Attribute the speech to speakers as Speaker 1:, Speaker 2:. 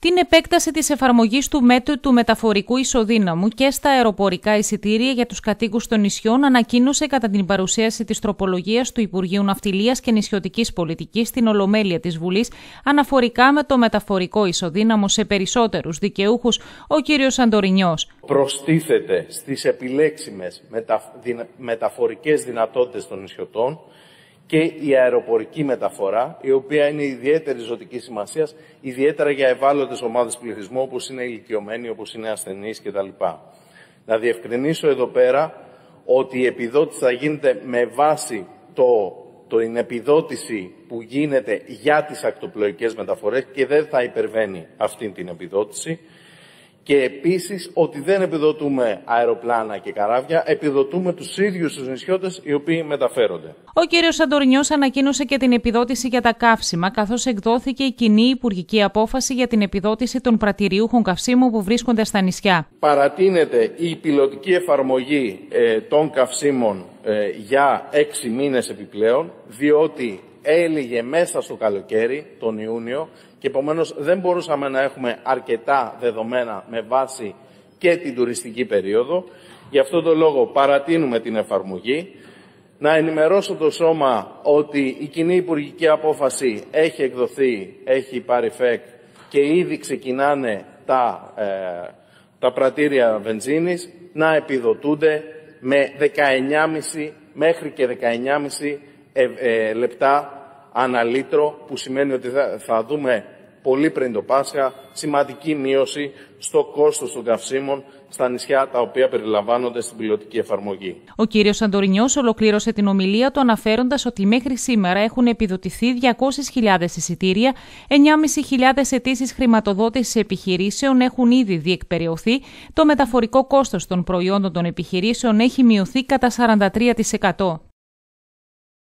Speaker 1: την επέκταση της εφαρμογής του μέτρου του μεταφορικού ισοδύναμου και στα αεροπορικά εισιτήρια για τους κατοίκους των νησιών ανακοίνωσε κατά την παρουσίαση της τροπολογίας του Υπουργείου Ναυτιλίας και Νησιωτικής Πολιτικής στην Ολομέλεια της Βουλής αναφορικά με το μεταφορικό ισοδύναμο σε περισσότερους δικαιούχους ο κύριος Αντορινιός.
Speaker 2: Προστίθεται στις επιλέξιμες μεταφορικές δυνατότητες των νησιωτών και η αεροπορική μεταφορά, η οποία είναι ιδιαίτερη ζωτικής σημασίας, ιδιαίτερα για ευάλωτες ομάδες πληθυσμού, όπως είναι ηλικιωμένοι, όπως είναι ασθενείς κτλ. Να διευκρινίσω εδώ πέρα ότι η επιδότηση θα γίνεται με βάση το, την επιδότηση που γίνεται για τις ακτοπλοϊκές μεταφορές και δεν θα υπερβαίνει αυτή την επιδότηση και επίσης ότι δεν επιδοτούμε αεροπλάνα και καράβια, επιδοτούμε τους ίδιους τους νησιώτες οι οποίοι μεταφέρονται.
Speaker 1: Ο κύριος Σαντορνιός ανακοίνωσε και την επιδότηση για τα καύσιμα, καθώς εκδόθηκε η κοινή υπουργική απόφαση για την επιδότηση των πρατηριούχων καυσίμων που βρίσκονται στα νησιά.
Speaker 2: Παρατείνεται η πιλωτική εφαρμογή ε, των καυσίμων ε, για έξι μήνες επιπλέον, διότι έλυγε μέσα στο καλοκαίρι, τον Ιούνιο, και επομένως δεν μπορούσαμε να έχουμε αρκετά δεδομένα με βάση και την τουριστική περίοδο. Γι' αυτό το λόγο παρατείνουμε την εφαρμογή. Να ενημερώσω το σώμα ότι η κοινή υπουργική απόφαση έχει εκδοθεί, έχει πάρει φεκ και ήδη ξεκινάνε τα, ε, τα πρατήρια βενζίνης να επιδοτούνται με 19,5 μέχρι και 19,5 ε, ε, λεπτά αναλύτρο, που σημαίνει ότι θα, δούμε πολύ πριν το Πάσχα σημαντική μείωση στο κόστος των καυσίμων στα νησιά τα οποία περιλαμβάνονται στην πιλωτική εφαρμογή.
Speaker 1: Ο κύριος Αντορινιό ολοκλήρωσε την ομιλία του αναφέροντας ότι μέχρι σήμερα έχουν επιδοτηθεί 200.000 εισιτήρια, 9.500 αιτήσεις χρηματοδότησης επιχειρήσεων έχουν ήδη διεκπαιρεωθεί, το μεταφορικό κόστος των προϊόντων των επιχειρήσεων έχει μειωθεί κατά 43%.